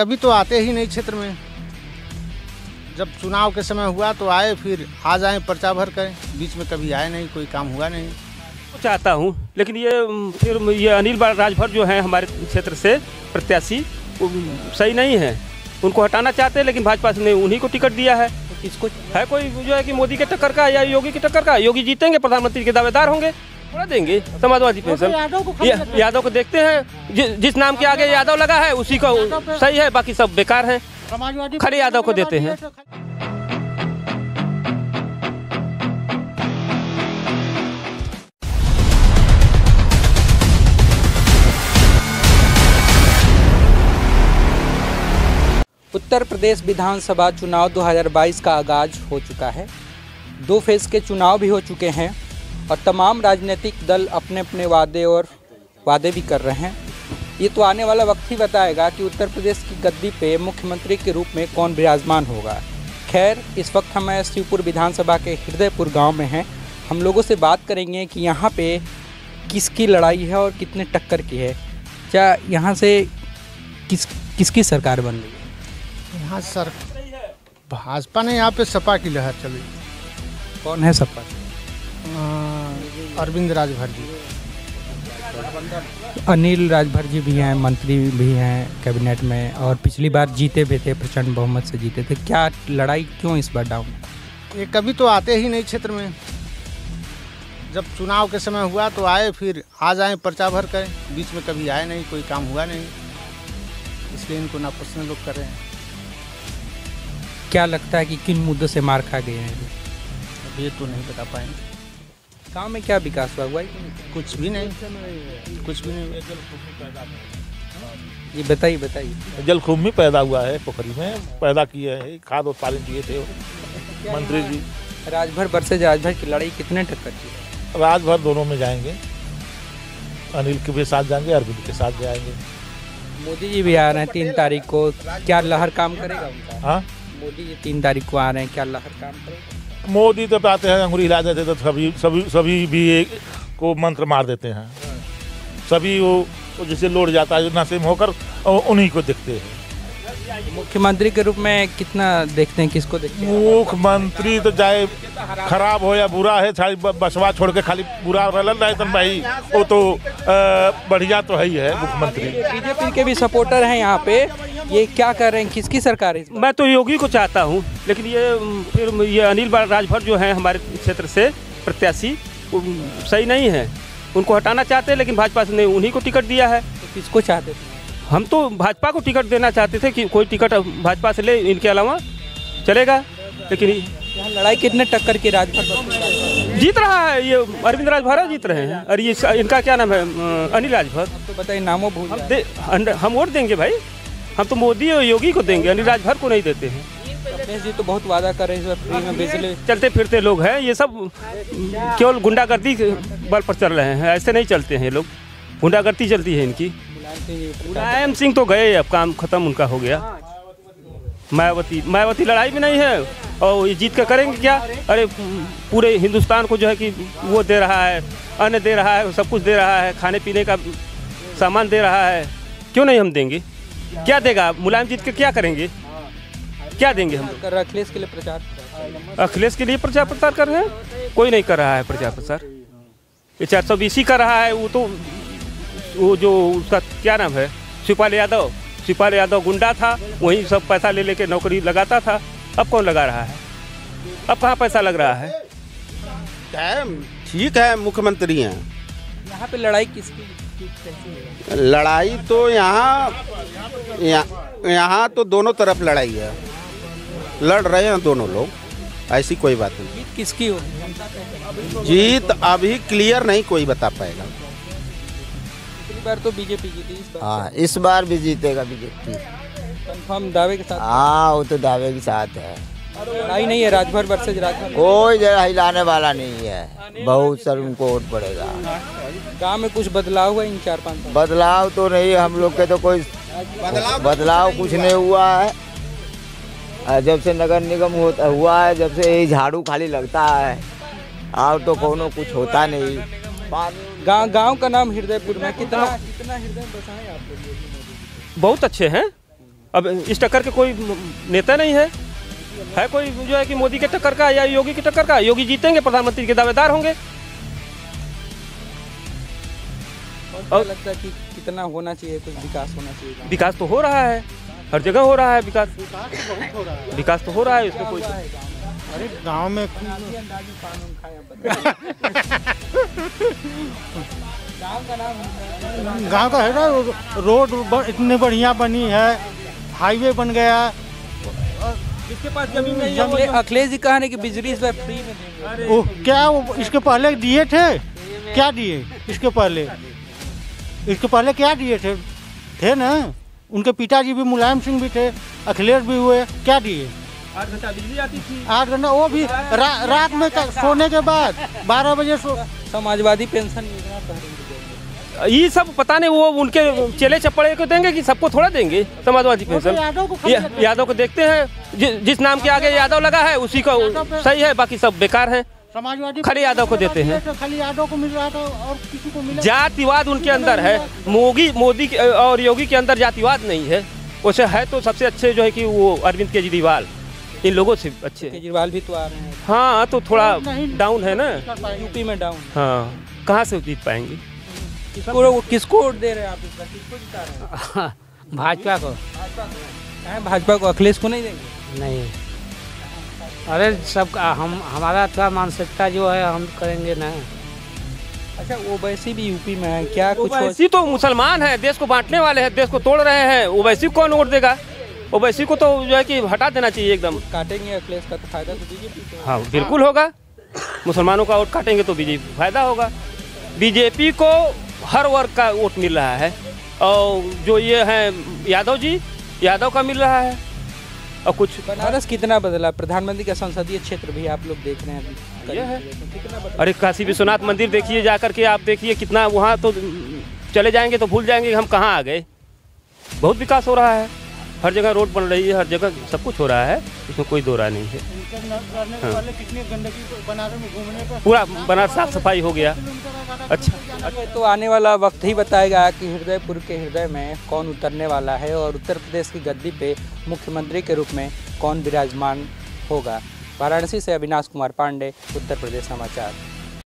कभी तो आते ही नहीं क्षेत्र में। जब चुनाव के समय हुआ तो आए फिर आ जाए पर्चा भर करें। बीच में कभी आए नहीं कोई काम हुआ नहीं। चाहता हूँ लेकिन ये फिर ये अनिल राजभर जो हैं हमारे क्षेत्र से प्रत्याशी वो, सही नहीं है। उनको हटाना चाहते हैं लेकिन भाजपा ने उन्हीं को टिकट दिया है। किसको है कोई जो है कि मोदी के टक्कर का या योगी की टक्कर का योगी जीतेंगे प्रधानमंत्री के दावेदार होंगे। थोड़ा देंगे। समाजवादी पेंशन। या- यादव को देखते हैं। जि, जिस नाम के आगे यादव लगा है उसी को सही है बाकी सब बेकार है। समाजवादी खड़े यादव को देते हैं। उत्तर प्रदेश विधानसभा चुनाव 2022 का आगाज़ हो चुका है। दो फ़ेज़ के चुनाव भी हो चुके हैं। और तमाम राजनीतिक दल अपने अपने वादे और वादे भी कर रहे हैं। ये तो आने वाला वक्त ही बताएगा कि उत्तर प्रदेश की गद्दी पे मुख्यमंत्री के रूप में कौन विराजमान होगा। खैर इस वक्त हम शिवपुर विधानसभा के हृदयपुर गाँव में हैं। हम लोगों से बात करेंगे कि यहाँ पे किसकी लड़ाई है और कितने टक्कर की है। क्या यहाँ से किस किसकी सरकार बन रही है यहाँ सर भाजपा ने यहाँ पे सपा की लहर चली। कौन है सपा? अ, अरविंद राजभर जी अनिल राजभर जी भी हैं मंत्री भी हैं कैबिनेट में और पिछली बार जीते भी थे प्रचंड बहुमत से जीते थे। क्या लड़ाई क्यों इस बार डाउन ये कभी तो आते ही नहीं क्षेत्र में। जब चुनाव के समय हुआ तो आए फिर आ जाए पर्चा भर करें। बीच में कभी आए नहीं कोई काम हुआ नहीं। इसलिए इनको नापसंद लोग कर रहे हैं। क्या लगता है कि किन मुद्दों से मार खा गए हैं? अब ये तो नहीं बता पाएँगे। गाँव में क्या विकास हुआ? नहीं। कुछ भी नहीं। कुछ भी नहीं ये बताइए बताइए। जलकुंभी पैदा हुआ है पोखरी में। पैदा किए है खाद उत्पादन किए थे। मंत्री जी। राजभर वर्सेज राजभर की लड़ाई कितने टक्कर की है? रात भर दोनों में जाएँगे। अनिल के भी साथ जाएँगे अरविंद के साथ जाएँगे। मोदी जी भी आ रहे हैं तीन तारीख को। क्या लहर काम करेगा उनका? हाँ? मोदी जी तीन तारीख को आ रहे हैं। क्या लहर काम करेगा? मोदी तो आते हैं अंगुरी हिला देते तो सभी सभी सभी भी एक को मंत्र मार देते हैं। सभी वो वो जैसे लौट जाता है नसीम होकर उन्हीं को देखते हैं। मुख्यमंत्री के रूप में कितना देखते हैं किसको देखते हैं? मुख्यमंत्री तो चाहे खराब हो या बुरा है चाहे बसवा छोड़ के खाली बुरा रल रहे तो भाई वो तो बढ़िया तो है ही है मुख्यमंत्री। बीजेपी के भी सपोर्टर हैं यहाँ पे। ये क्या कर रहे हैं? किसकी सरकार है मैं तो योगी को चाहता हूँ लेकिन ये फिर ये अनिल राजभर जो हैं हमारे क्षेत्र से प्रत्याशी वो, सही नहीं है। उनको हटाना चाहते हैं लेकिन भाजपा ने उन्हीं को टिकट दिया है। तो किसको चाहते थे? हम तो भाजपा को टिकट देना चाहते थे कि कोई टिकट भाजपा से ले इनके अलावा चलेगा। लेकिन यहाँ लड़ाई कितने टक्कर की राजभर जीत रहा है ये अरविंद राजभर जीत रहे हैं। और ये इनका क्या नाम है? अनिल राजभर। तो बताइए नामों भूल हम वोट देंगे भाई। हम तो मोदी और योगी को देंगे अनिल राजभर को नहीं देते हैं। रमेश जी तो बहुत वादा कर रहे हैं इस बार फ्री में बिजली। चलते फिरते लोग हैं ये सब केवल गुंडागर्दी बल पर चल रहे हैं ऐसे नहीं चलते हैं ये लोग। गुंडागर्दी चलती है इनकी। मुलायम सिंह तो गए अब काम खत्म उनका हो गया। मायावती मायावती लड़ाई भी नहीं है और ये जीत कर करेंगे क्या? अरे पूरे हिंदुस्तान को जो है कि वो दे रहा है अन्न दे रहा है सब कुछ दे रहा है खाने पीने का सामान दे रहा है क्यों नहीं हम देंगे? क्या देगा? मुलायम जीत के क्या करेंगे? क्या देंगे हम कर अखिलेश के लिए प्रचार। अखिलेश के लिए प्रचार प्रसार कर रहे हैं? कोई नहीं कर रहा है प्रचार प्रसार। ये चार सौ बीस कर रहा है वो तो वो जो उसका क्या नाम है? शिवपाल यादव। शिवपाल यादव गुंडा था वहीं सब पैसा ले लेके नौकरी लगाता था। अब कौन लगा रहा है? अब कहाँ पैसा लग रहा है? है ठीक है मुख्यमंत्री हैं। यहाँ पे लड़ाई किसकी? है लड़ाई तो यहाँ यहाँ तो दोनों तरफ़ लड़ाई है। लड़ रहे हैं दोनों लोग ऐसी कोई बात नहीं। जीत किसकी होगी? जीत अभी क्लियर नहीं कोई बता पाएगा। बार तो बीजेपी जीती इस बार हाँ इस बार भी जीतेगा बीजेपी। कंफर्म दावे के साथ? हाँ वो तो दावे के साथ है। लड़ाई नहीं है राजभर वर्सेज राजभर। कोई जरा हिलाने वाला नहीं है। बहुत सर उनको वोट पड़ेगा। गाँव में कुछ बदलाव हुआ इन चार पाँच बदलाव तो नहीं हम लोग के तो कोई बदलाव कुछ नहीं हुआ है। जब से नगर निगम होता हुआ है जब से यही झाड़ू खाली लगता है और तो कोनो कुछ होता नहीं। गाँव गाँव का नाम हृदयपुर में कितना कितना हृदय बसाए आप? बहुत अच्छे हैं। अब इस टक्कर के कोई नेता नहीं है। है कोई जो है कि मोदी के टक्कर का या योगी की टक्कर का? योगी जीतेंगे प्रधानमंत्री के दावेदार होंगे। और लगता है कि कितना होना चाहिए कुछ विकास होना चाहिए? विकास तो हो रहा है। हर जगह हो रहा है विकास। विकास तो हो रहा है। इसमें कोई अरे गाँव में। गाँव का गाँव का है ना रोड इतनी बढ़िया बनी है हाईवे बन गया जिसके पास ज़मीन नहीं अखिले- अखिलेश जी कहा कि बिजली इस बार फ्री में देंगे। ओ, क्या वो इसके पहले दिए थे? क्या दिए इसके पहले? इसके पहले क्या दिए थे? थे ना? उनके पिताजी भी मुलायम सिंह भी थे अखिलेश भी हुए क्या दिए? आठ घंटा बिजली आती थी। आठ घंटा वो भी रा, रात में सोने के बाद बारह बजे सो समाजवादी पेंशन योजना हैं। ये सब पता नहीं वो उनके चेले चपड़े को देंगे कि सबको थोड़ा देंगे? समाजवादी पेंशन यादव को खाली ये- यादव को देखते हैं। जि, जिस नाम के आगे यादव लगा है उसी को सही है बाकी सब बेकार है। समाजवादी खाली यादव को देते हैं। तो खाली यादव को मिल रहा था और किसी को मिला जातिवाद उनके अंदर है। मोदी मोदी और योगी के अंदर जातिवाद नहीं है। वैसे है तो सबसे अच्छे जो है कि वो अरविंद केजरीवाल। इन लोगों से अच्छे केजरीवाल भी तो आ रहे हैं। हाँ तो थोड़ा डाउन है ना। यूपी में डाउन हाँ कहाँ से जीत पाएँगे? किसको किसको वोट दे रहे हैं आप इस बार? किसको जिता रहे हैं? भाजपा को। कहें भाजपा को? अखिलेश को नहीं देंगे? नहीं। अरे सब हम हमारा थोड़ा मानसिकता जो है हम करेंगे ना। अच्छा वो वैसे भी यूपी में है। क्या कुछ हो- ओवैसी तो मुसलमान है देश को बांटने वाले हैं देश को तोड़ रहे हैं। ओवैसी को कौन वोट देगा? ओवैसी को तो जो है कि हटा देना चाहिए एकदम। काटेंगे अखिलेश का तो फ़ायदा तो बीजेपी हाँ। बिल्कुल होगा। मुसलमानों का वोट काटेंगे तो बीजेपी को फ़ायदा होगा। बीजेपी को हर वर्ग का वोट मिल रहा है। और जो ये हैं यादव जी यादव का मिल रहा है। और कुछ बनारस कितना बदला? प्रधानमंत्री का संसदीय क्षेत्र भी आप लोग देख रहे हैं अभी। ये है। अरे काशी विश्वनाथ मंदिर देखिए जा करके आप देखिए कितना वहाँ तो चले जाएँगे तो भूल जाएँगे कि हम कहाँ आ गए। बहुत विकास हो रहा है। हर जगह रोड बन रही है हर जगह सब कुछ हो रहा है। इसमें कोई दो राय नहीं है। हाँ। कितनी गंदगी बनारस में घूमने पर पूरा बनारस साफ़ सफ़ाई हो गया। अच्छा। तो आने वाला वक्त ही बताएगा कि हृदयपुर के हृदय में कौन उतरने वाला है और उत्तर प्रदेश की गद्दी पे मुख्यमंत्री के रूप में कौन विराजमान होगा? वाराणसी से अविनाश कुमार पांडे, उत्तर प्रदेश समाचार।